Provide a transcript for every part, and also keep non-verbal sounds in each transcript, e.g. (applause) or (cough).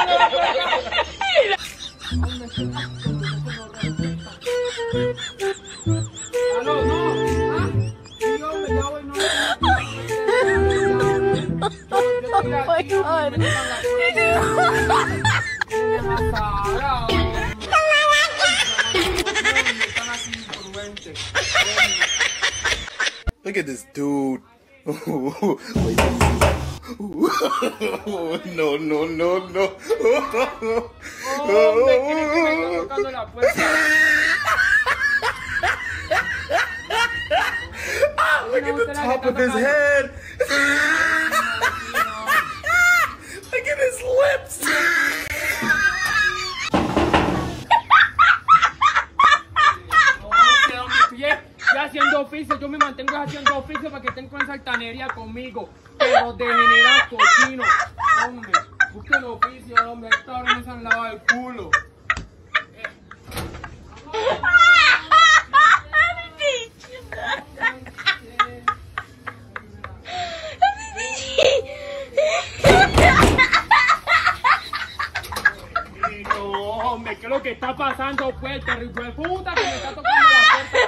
Oh my god. Look at this dude. (laughs) Wait, (laughs) no, no, no, no. Oh, me tocando la puerta. oh, look at the top of his head. haciendo oficio, yo me mantengo haciendo oficio para que estén con esa altanería conmigo. Pero de degenerados cochinos. Hombre, busquen oficio, hombre. Esta hora me se han lavado el culo. (laughs) ¿Qué es lo que está pasando, pues, terrible puta que me está tocando la puerta?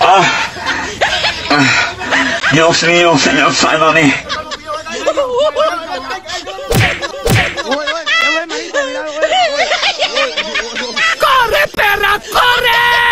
Ah. Jongens, niet jongens, dat zijn dan niet. Corre, perra, corre!